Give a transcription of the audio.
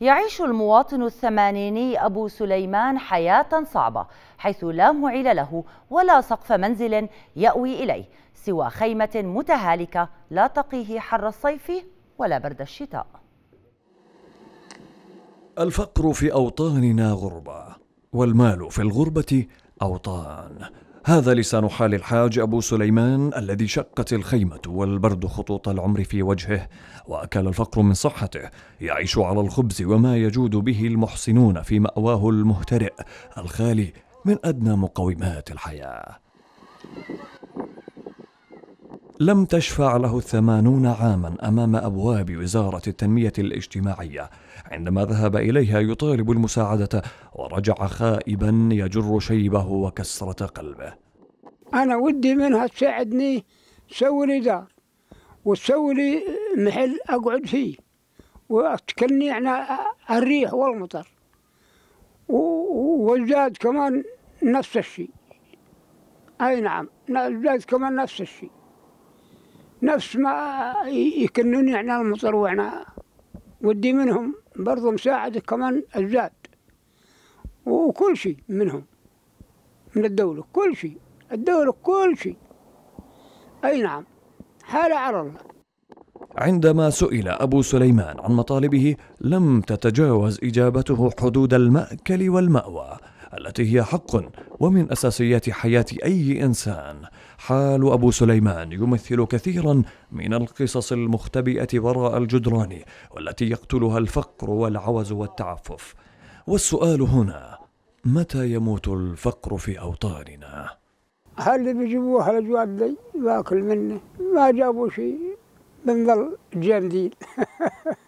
يعيش المواطن الثمانيني أبو سليمان حياة صعبة حيث لا معيل له ولا سقف منزل يأوي إليه سوى خيمة متهالكة لا تقيه حر الصيف ولا برد الشتاء. الفقر في أوطاننا غربة والمال في الغربة أوطان. هذا لسان حال الحاج أبو سليمان الذي شقت الخيمة والبرد خطوط العمر في وجهه وأكل الفقر من صحته يعيش على الخبز وما يجود به المحسنون في مأواه المهترئ الخالي من أدنى مقومات الحياة. لم تشفع له الثمانون عاما أمام أبواب وزارة التنمية الاجتماعية. عندما ذهب إليها يطالب المساعدة ورجع خائبا يجر شيبه وكسرة قلبه. أنا ودي منها تساعدني تسوي لي دار وتسوي لي محل أقعد فيه وتكلني يعني الريح والمطر والزاد كمان نفس الشيء. أي نعم الزاد كمان نفس الشيء. نفس ما يكنوني يعني المطر وأنا ودي منهم برضو مساعدة كمان الزاد وكل شيء منهم من الدولة كل شيء الدولة كل شيء. أي نعم حالة على الله. عندما سئل أبو سليمان عن مطالبه لم تتجاوز إجابته حدود المأكل والمأوى. التي هي حق ومن أساسيات حياة أي إنسان. حال أبو سليمان يمثل كثيرا من القصص المختبئة وراء الجدران والتي يقتلها الفقر والعوز والتعفف. والسؤال هنا متى يموت الفقر في أوطاننا؟ هل بيجيبوه الجواد لي؟ باكل منه. ما جابوا شيء. بنظل جنديل.